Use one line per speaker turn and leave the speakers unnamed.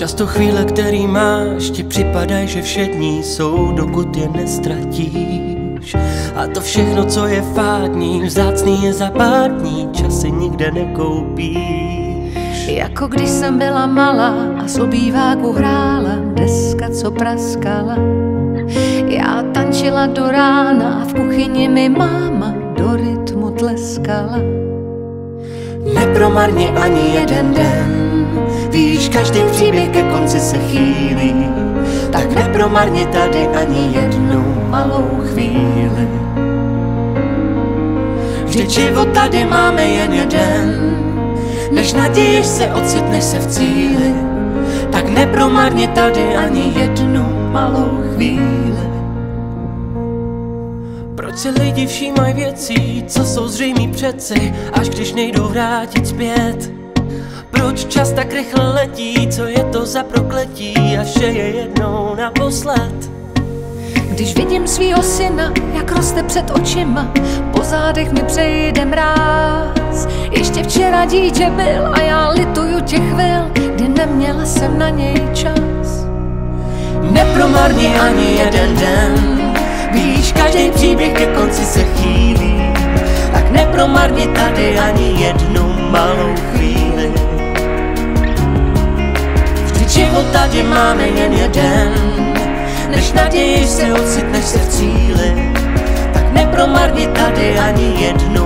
Často chvíle, který máš, ti připadají, že všední jsou, dokud je nestratíš. A to všechno, co je fádní, vzácný je za pár dní, časy nikde nekoupíš.
Jako když jsem byla malá a z obýváku hrála deska, co praskala. Já tančila do rána a v kuchyni mi máma do rytmu tleskala.
Nepromarně ani jeden den, Víš, každý příběh ke konci se chýlí, tak nepromarně tady ani jednu malou chvíli. Vždyť život tady máme jen jeden, než naděješ se, ocitneš se v cíli, tak nepromarně tady ani jednu malou chvíli. Proč se lidi všímají věcí, co jsou zřejmý přeci, až když nejdou vrátit zpět? Proč čas tak rychle letí, co je to za prokletí, až je jednou naposled?
Když vidím svýho syna, jak roste před očima, po zádech mi přejde mráz. Ještě včera dítě byl a já lituju těch chvil, kdy neměla jsem na něj čas.
Nepromarni ani jeden den, víš, každý příběh ke konci se chýlí, tak nepromarni tady máme jen jeden, než naději se ocitneš se v cíli, tak nepromarni tady ani jednu.